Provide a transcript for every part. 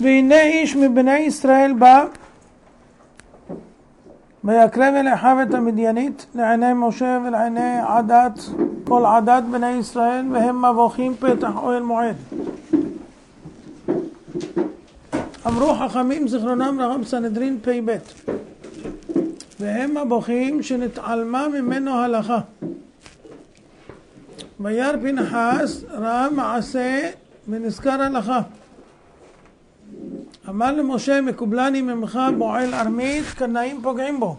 והנה איש מבני ישראל בא ויקרב אל אחיו את המדיינית לעיני משה ולעיני עדת כל עדת בני ישראל והם מבוכים פתח אוהל מועד. אמרו חכמים זיכרונם לרב סנהדרין פ"ב והם הבוכים שנתעלמה ממנו הלכה. וירא פנחס ראה מעשה ונזכר הלכה. אמר למשה מקובלני ממך בועל ארמית קנאים פוגעים בו.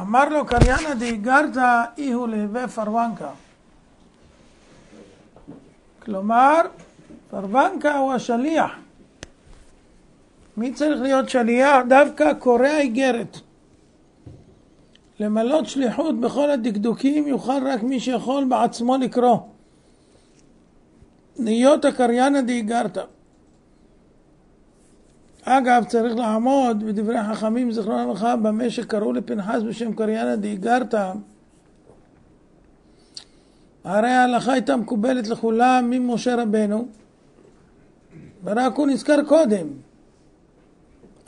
אמר לו קריינא דאיגרתא איהו להווה פרוונקה. כלומר, פרוונקה הוא השליח. מי צריך להיות שליח? דווקא קורא האיגרת. למלות שליחות בכל הדקדוקים יוכל רק מי שיכול בעצמו לקרוא. נהיות הקריינא דאיגרתא. אגב, צריך לעמוד בדברי חכמים זיכרונם לברכה במה שקראו לפנחס בשם קריינא דאיגרתא. הרי ההלכה הייתה מקובלת לכולם ממשה רבנו, ורק הוא נזכר קודם.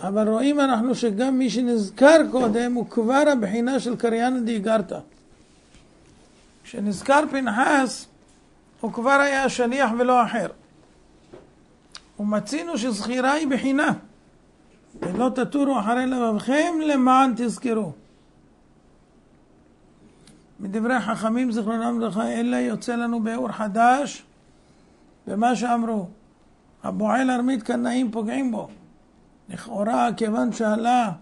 אבל רואים אנחנו שגם מי שנזכר קודם הוא כבר הבחינה של קריינא דאיגרתא. כשנזכר פנחס הוא כבר היה שליח ולא אחר. ומצינו שזכירה היא בחינה. ולא תטורו אחרי לבבכם למען תזכרו. מדברי חכמים זיכרונם לברכה אלה יוצא לנו באור חדש במה שאמרו הבועל ארמית קנאים פוגעים בו לכאורה כיוון שעלה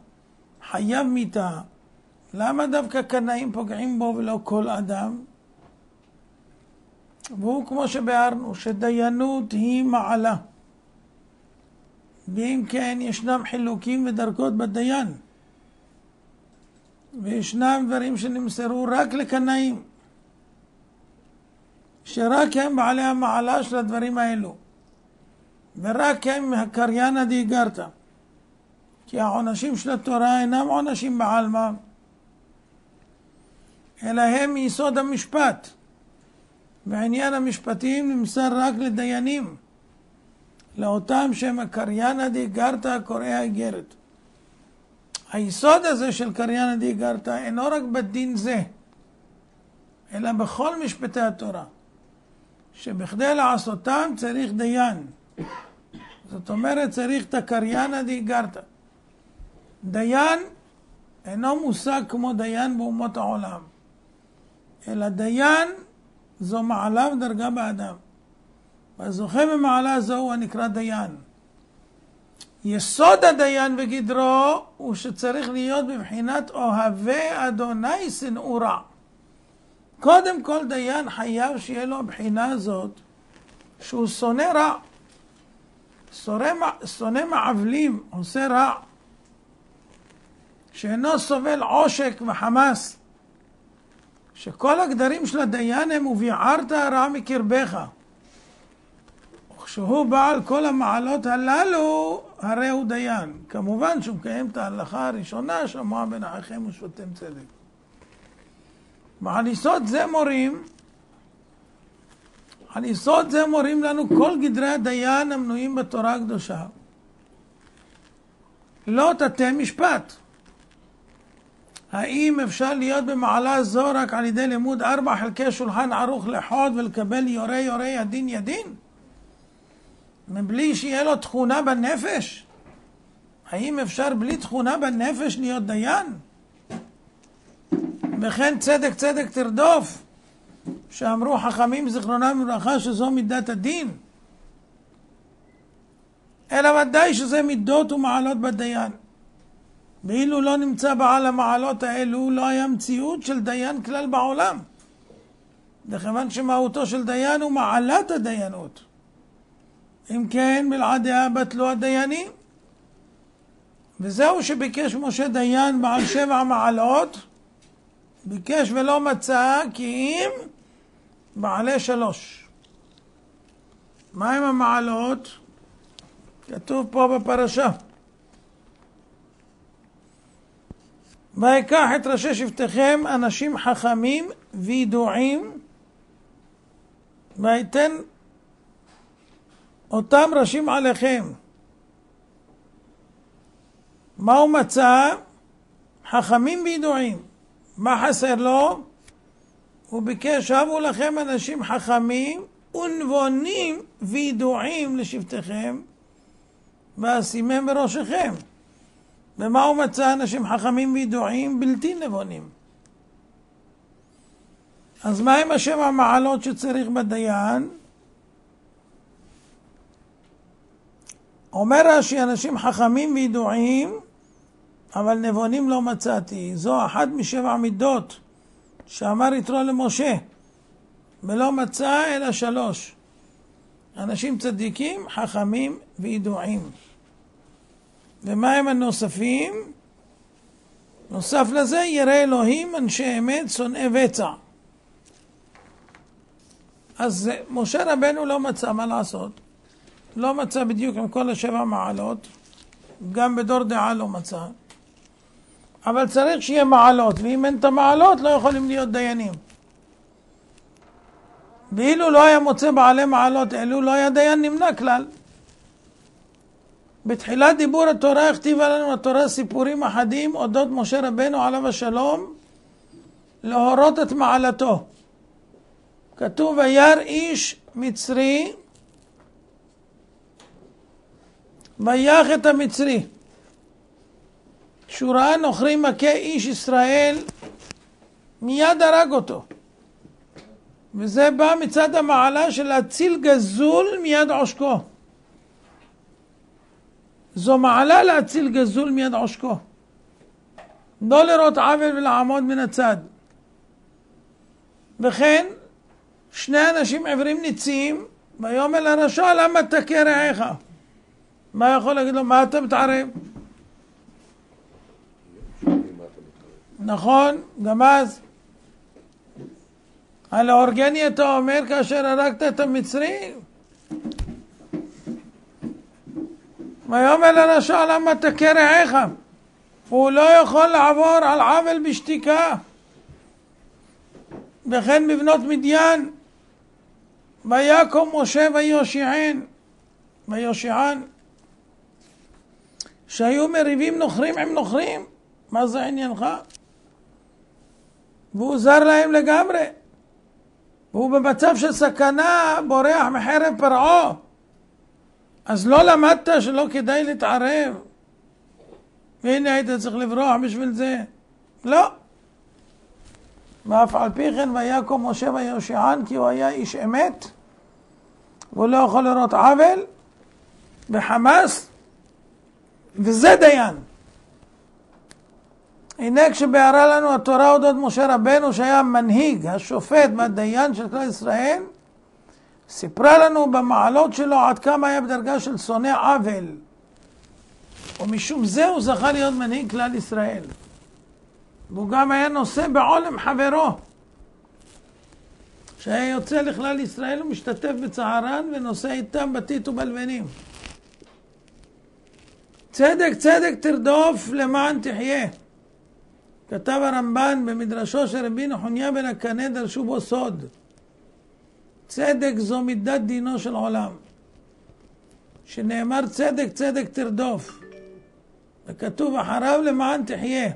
חייב מיתה למה דווקא קנאים פוגעים בו ולא כל אדם? והוא כמו שביארנו שדיינות היא מעלה ואם כן ישנם חילוקים ודרכות בדיין. וישנם דברים שנמסרו רק לקנאים שרק הם בעלי המעלה של הדברים האלו ורק הם מהקריינא דאיגרתא כי העונשים של התורה אינם עונשים בעלמא אלא הם מיסוד המשפט ועניין המשפטים נמסר רק לדיינים לאותם שהם הקריינא דאיגרתא קוראי האיגרת. היסוד הזה של קריינא דאיגרתא אינו רק בדין זה, אלא בכל משפטי התורה, שבכדי לעשותם צריך דיין. זאת אומרת, צריך את הקריינא דאיגרתא. דיין אינו מושג כמו דיין באומות העולם, אלא דיין זו מעלה ודרגה באדם. והזוכה במעלה זו הוא הנקרא דיין. יסוד הדיין וגדרו הוא שצריך להיות בבחינת אוהבי אדוני שנאו רע. קודם כל דיין חייב שיהיה לו הבחינה הזאת שהוא שונא רע. שונא מעוולים, עושה רע, שאינו סובל עושק וחמס, שכל הגדרים של הדיין הם וביערת הרע מקרבך. וכשהוא בעל כל המעלות הללו, הרי הוא דיין. כמובן שהוא מקיים את ההלכה הראשונה, שמוע בין אחיכם ושפטתם צדק. ועל יסוד זה מורים, על יסוד זה מורים לנו כל גדרי הדיין המנויים בתורה הקדושה. לא תטה משפט. האם אפשר להיות במעלה זו רק על ידי לימוד ארבע חלקי שולחן ערוך לחוד ולקבל יורה יורה ידין ידין? מבלי שיהיה לו תכונה בנפש? האם אפשר בלי תכונה בנפש להיות דיין? וכן צדק צדק תרדוף, שאמרו חכמים זיכרונם לברכה שזו מידת הדין. אלא ודאי שזה מידות ומעלות בדיין. ואילו לא נמצא בעל המעלות האלו, לא היה מציאות של דיין כלל בעולם. וכיוון שמהותו של דיין הוא מעלת הדיינות. אם כן, בלעדיה בטלו הדיינים. וזהו שביקש משה דיין בעל שבע מעלות, ביקש ולא מצא כי אם בעלי שלוש. מהם המעלות? כתוב פה בפרשה. ויקח את ראשי שבטיכם אנשים חכמים וידועים ויתן אותם ראשים עליכם. מה הוא מצא? חכמים וידועים. מה חסר לו? הוא ביקש, שבו לכם אנשים חכמים ונבונים וידועים לשבטיכם, ואשימם בראשיכם. ומה הוא מצא אנשים חכמים וידועים? בלתי נבונים. אז מה עם השבע מעלות שצריך בדיין? אומר רש"י, אנשים חכמים וידועים, אבל נבונים לא מצאתי. זו אחת משבע מידות שאמר יתרו למשה, ולא מצא אלא שלוש. אנשים צדיקים, חכמים וידועים. ומה הם הנוספים? נוסף לזה, ירא אלוהים, אנשי אמת, שונאי בצע. אז משה רבנו לא מצא מה לעשות. לא מצא בדיוק עם כל השבע מעלות, גם בדור דעה לא מצא. אבל צריך שיהיה מעלות, ואם אין את המעלות לא יכולים להיות דיינים. ואילו לא היה מוצא בעלי מעלות אלו, לא היה דיין נמנע כלל. בתחילת דיבור התורה הכתיבה לנו התורה סיפורים אחדים אודות משה רבנו עליו השלום להורות את מעלתו. כתוב וירא איש מצרי ויח את המצרי. כשהוא ראה נוכרי מכה איש ישראל, מיד הרג אותו. וזה בא מצד המעלה של להציל גזול מיד עושקו. זו מעלה להציל גזול מיד עושקו. לא לראות עוול ולעמוד מן הצד. וכן, שני אנשים עיוורים ניצים, ויאמר לרשע למה תכה רעך? מה יכול להגיד לו? מה אתה מתערב? נכון, גם אז. על האורגני אתה אומר כאשר הרגת את המצרי? ויאמר לרשע למה תכה רעך? הוא לא יכול לעבור על עוול בשתיקה. וכן בבנות מדיין, ויקום משה ויושיען, ויושיען, שהיו מריבים נוכרים עם נוכרים, מה זה עניינך? והוא זר להם לגמרי. והוא במצב של סכנה, בורח מחרב פרעה. אז לא למדת שלא כדאי להתערב. והנה היית צריך לברוח בשביל זה. לא. ואף על פי כן ויקום משה ויושיען כי הוא היה איש אמת והוא לא יכול לראות עוול וחמאס וזה דיין. הנה כשבהרה לנו התורה אודות משה רבנו שהיה המנהיג, השופט והדיין של כלל ישראל, סיפרה לנו במעלות שלו עד כמה היה בדרגה של שונא עוול. ומשום זה הוא זכה להיות מנהיג כלל ישראל. והוא גם היה נושא בעולם חברו. שהיה יוצא לכלל ישראל ומשתתף בצערן ונושא איתם בתית ובלבנים. צדק צדק תרדוף למען תחיה. כתב הרמב"ן במדרשו של רבי נחוניה בן הקנה דרשו בו סוד. צדק זו מידת דינו של עולם. שנאמר צדק צדק תרדוף. וכתוב אחריו למען תחיה.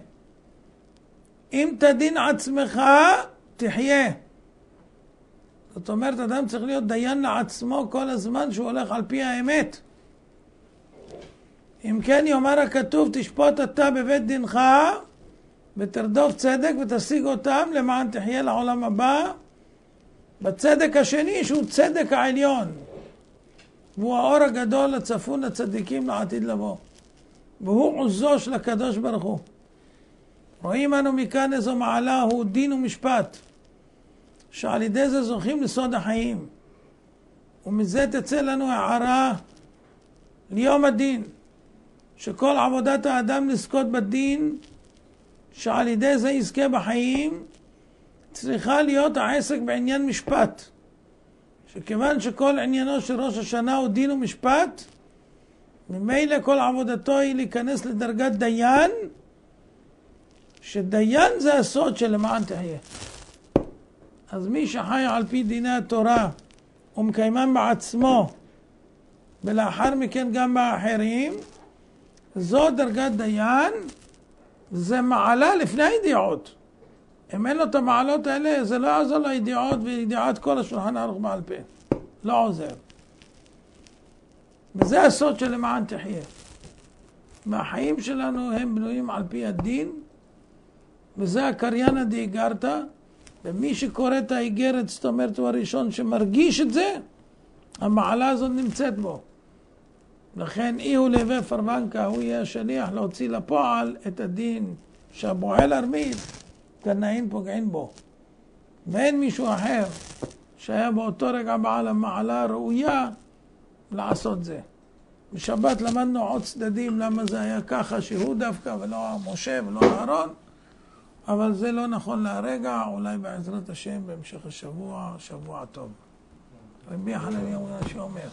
אם תדין עצמך, תחיה. זאת אומרת, אדם צריך להיות דיין לעצמו כל הזמן שהוא הולך על פי האמת. אם כן יאמר הכתוב, תשפוט אתה בבית דינך ותרדוף צדק ותשיג אותם למען תחיה לעולם הבא בצדק השני שהוא צדק העליון. והוא האור הגדול הצפון לצדיקים לעתיד לבוא. והוא עוזו של הקדוש ברוך הוא. רואים אנו מכאן איזו מעלה הוא דין ומשפט שעל ידי זה זוכים לסוד החיים. ומזה תצא לנו הערה ליום הדין שכל עבודת האדם לזכות בדין שעל ידי זה יזכה בחיים, צריכה להיות העסק בעניין משפט. שכיוון שכל עניינו של ראש השנה הוא דין ומשפט, ממילא כל עבודתו היא להיכנס לדרגת דיין, שדיין זה הסוד של למען תחיה. אז מי שחי על פי דיני התורה ומקיימם בעצמו, ולאחר מכן גם באחרים, זו דרגת דיין, זה מעלה לפני הידיעות. אם אין לו את המעלות האלה, זה לא יעזור לידיעות וידיעת כל השולחן ערוך בעל פה. לא עוזר. וזה הסוד של למען תחיה. והחיים שלנו הם בנויים על פי הדין, וזה הקריינה דאיגרתא, ומי שקורא את האיגרת, זאת אומרת, הוא הראשון שמרגיש את זה, המעלה הזאת נמצאת בו. לכן אי הוא להווה פרבנקה, הוא יהיה השליח להוציא לפועל את הדין שהבועל ארמית, קנאים פוגעים בו. ואין מישהו אחר שהיה באותו רגע בעל המעלה הראויה לעשות זה. בשבת למדנו עוד צדדים למה זה היה ככה שהוא דווקא ולא משה ולא אהרון, אבל זה לא נכון להרגע, אולי בעזרת השם בהמשך השבוע, שבוע טוב. רבי חנניה שאומר